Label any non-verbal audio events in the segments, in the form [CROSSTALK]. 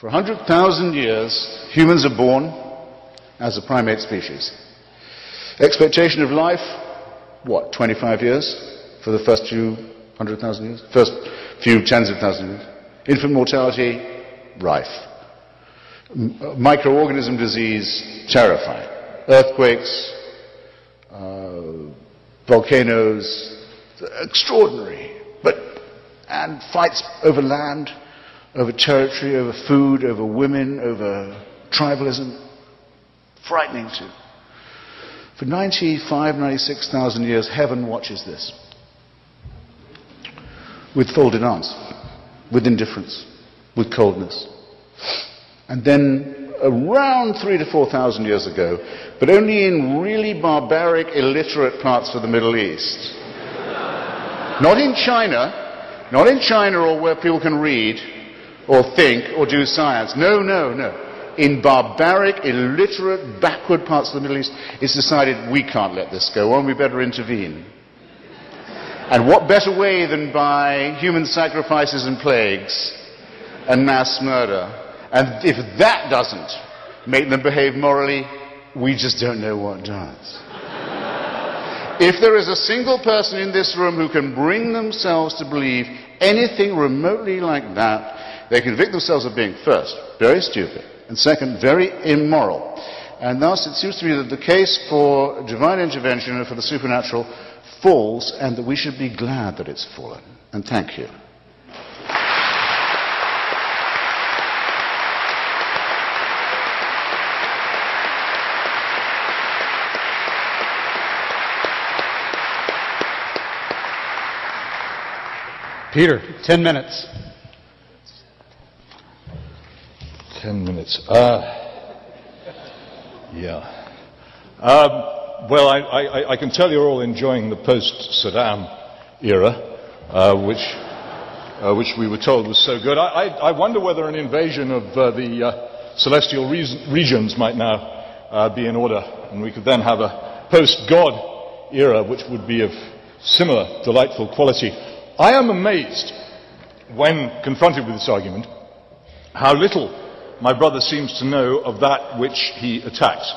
For 100,000 years, humans are born as a primate species. Expectation of life, what, 25 years for the first few hundred thousand years? First few tens of thousands of years. Infant mortality, rife. M- microorganism disease, terrifying. Earthquakes, uh, volcanoes, extraordinary. But, and fights over land, over territory, over food, over women, over tribalism. Frightening too. For 95, 96,000 years, heaven watches this. With folded arms, with indifference, with coldness. And then around three to 4,000 years ago, but only in really barbaric, illiterate parts of the Middle East. [LAUGHS] Not in China, not in China or where people can read or think or do science. No, no, no. In barbaric, illiterate, backward parts of the Middle East, it's decided we can't let this go on, we better intervene. And what better way than by human sacrifices and plagues and mass murder? And if that doesn't make them behave morally, we just don't know what does. If there is a single person in this room who can bring themselves to believe anything remotely like that, they convict themselves of being, first, very stupid, and second, very immoral. And thus, it seems to me that the case for divine intervention and for the supernatural falls, and that we should be glad that it's fallen. And thank you. Peter, 10 minutes. Ten minutes. Uh, yeah. Um, well, I, I, I can tell you're all enjoying the post-Saddam era, uh, which, uh, which we were told was so good. I, I, wonder whether an invasion of uh, the uh, celestial reas- regions might now uh, be in order, and we could then have a post-God era, which would be of similar delightful quality. I am amazed when confronted with this argument how little my brother seems to know of that which he attacks.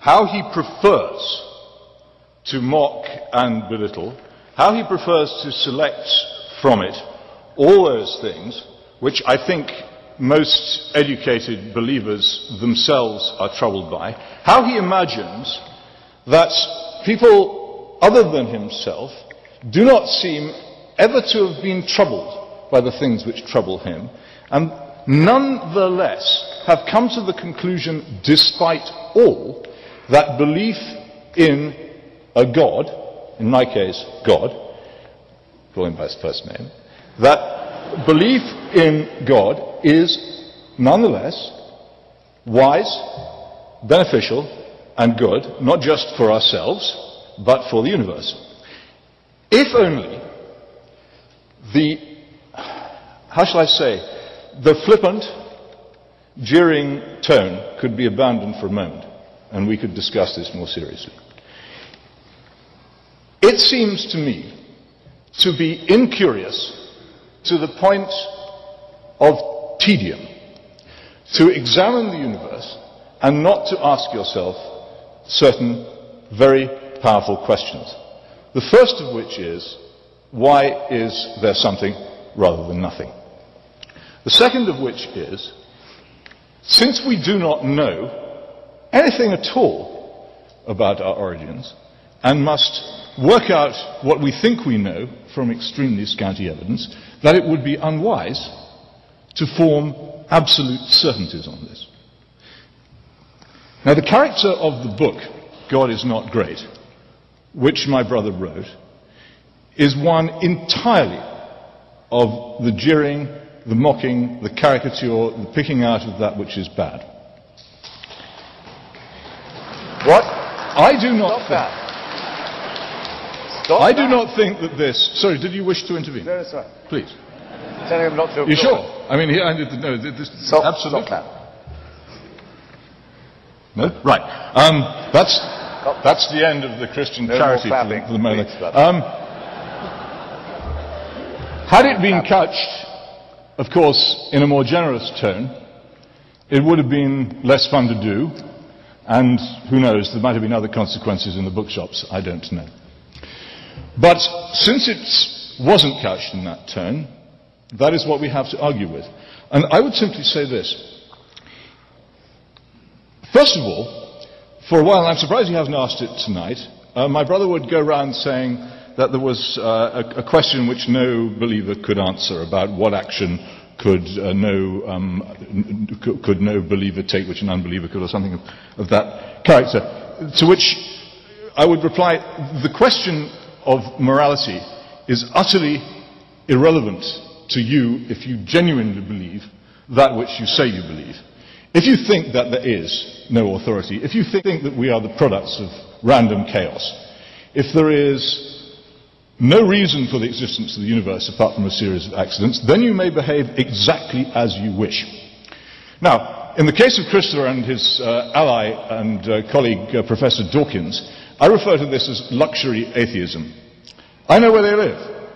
How he prefers to mock and belittle, how he prefers to select from it all those things which I think most educated believers themselves are troubled by, how he imagines that people other than himself do not seem ever to have been troubled by the things which trouble him, and nonetheless have come to the conclusion, despite all, that belief in a God, in my case, God, call him by his first name, that belief in God is nonetheless wise, beneficial, and good, not just for ourselves, but for the universe. If only the, how shall I say, the flippant, jeering tone could be abandoned for a moment, and we could discuss this more seriously. It seems to me to be incurious to the point of tedium to examine the universe and not to ask yourself certain very powerful questions. The first of which is, why is there something rather than nothing? The second of which is, since we do not know anything at all about our origins and must work out what we think we know from extremely scanty evidence, that it would be unwise to form absolute certainties on this. Now, the character of the book, God is Not Great, which my brother wrote, is one entirely of the jeering, the mocking, the caricature, the picking out of that which is bad. What? I do not Stop think. that. Stop I do not think that this. Sorry, did you wish to intervene? No, that's right. Please. Telling him not to. You sure? I mean, he, I, no, this, Stop, absolutely. Stop that. No? Right. Um, that's, Stop. that's the end of the Christian No charity for the, for the moment. Um, had it been couched, of course, in a more generous tone, it would have been less fun to do, and who knows, there might have been other consequences in the bookshops, I don't know. But since it wasn't couched in that tone, that is what we have to argue with. And I would simply say this. First of all, for a while, I'm surprised he hasn't asked it tonight, uh, my brother would go around saying that there was uh, a, a, question which no believer could answer about what action could, uh, no, um, could no believer take which an unbeliever could, or something of, of that character. To which I would reply, the question of morality is utterly irrelevant to you if you genuinely believe that which you say you believe. If you think that there is no authority, if you think that we are the products of random chaos, if there is no reason for the existence of the universe apart from a series of accidents, then you may behave exactly as you wish. Now, in the case of Christopher and his uh, ally and uh, colleague, uh, Professor Dawkins, I refer to this as luxury atheism. I know where they live.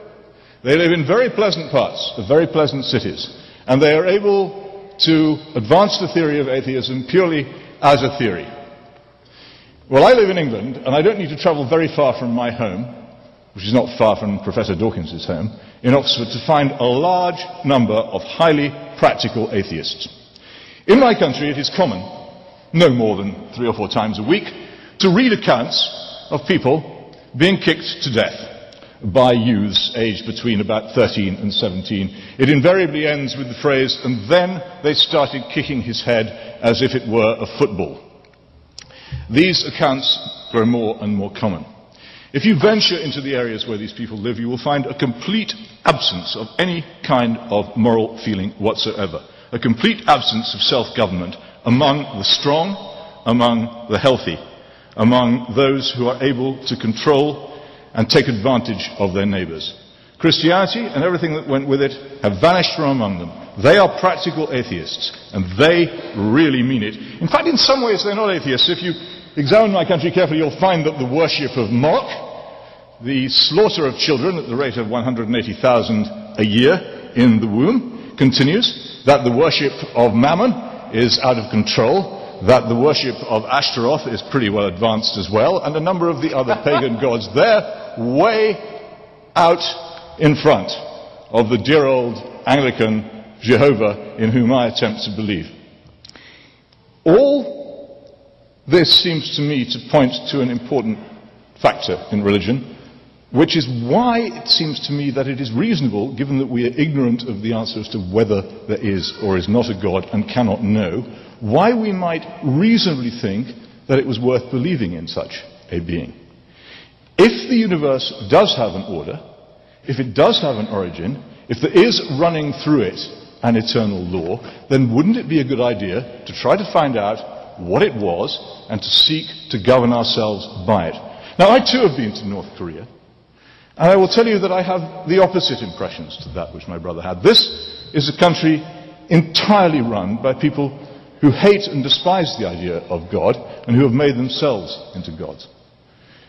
They live in very pleasant parts of very pleasant cities, and they are able to advance the theory of atheism purely as a theory. Well, I live in England, and I don't need to travel very far from my home which is not far from Professor Dawkins' home, in Oxford to find a large number of highly practical atheists. In my country, it is common, no more than three or four times a week, to read accounts of people being kicked to death by youths aged between about 13 and 17. It invariably ends with the phrase, and then they started kicking his head as if it were a football. These accounts grow more and more common. If you venture into the areas where these people live, you will find a complete absence of any kind of moral feeling whatsoever. A complete absence of self-government among the strong, among the healthy, among those who are able to control and take advantage of their neighbours. Christianity and everything that went with it have vanished from among them. They are practical atheists, and they really mean it. In fact, in some ways, they're not atheists. If you examine my country carefully, you'll find that the worship of Moloch the slaughter of children at the rate of 180,000 a year in the womb continues, that the worship of Mammon is out of control, that the worship of Ashtaroth is pretty well advanced as well, and a number of the other [LAUGHS] pagan gods. They're way out in front of the dear old Anglican Jehovah in whom I attempt to believe. All this seems to me to point to an important factor in religion, which is why it seems to me that it is reasonable, given that we are ignorant of the answer as to whether there is or is not a God and cannot know, why we might reasonably think that it was worth believing in such a being. If the universe does have an order, if it does have an origin, if there is running through it an eternal law, then wouldn't it be a good idea to try to find out what it was and to seek to govern ourselves by it? Now, I too have been to North Korea. And I will tell you that I have the opposite impressions to that which my brother had. This is a country entirely run by people who hate and despise the idea of God and who have made themselves into gods.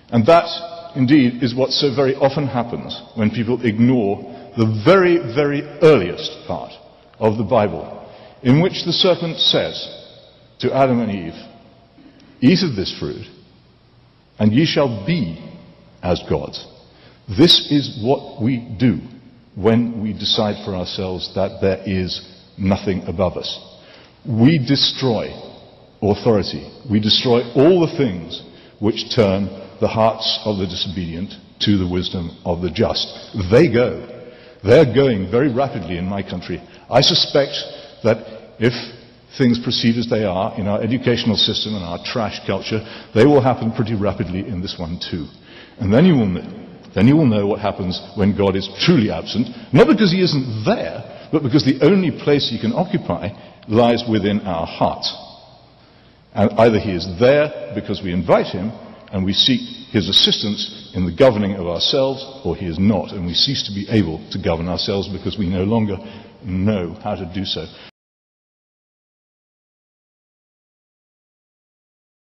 And that, indeed, is what so very often happens when people ignore the very, very earliest part of the Bible, in which the serpent says to Adam and Eve, Eat of this fruit, and ye shall be as gods. This is what we do when we decide for ourselves that there is nothing above us. We destroy authority. We destroy all the things which turn the hearts of the disobedient to the wisdom of the just. They go. They're going very rapidly in my country. I suspect that if things proceed as they are in our educational system and our trash culture, they will happen pretty rapidly in this one too. And then you will then you will know what happens when God is truly absent, not because he isn't there, but because the only place he can occupy lies within our hearts. And either he is there because we invite him and we seek his assistance in the governing of ourselves, or he is not, and we cease to be able to govern ourselves because we no longer know how to do so.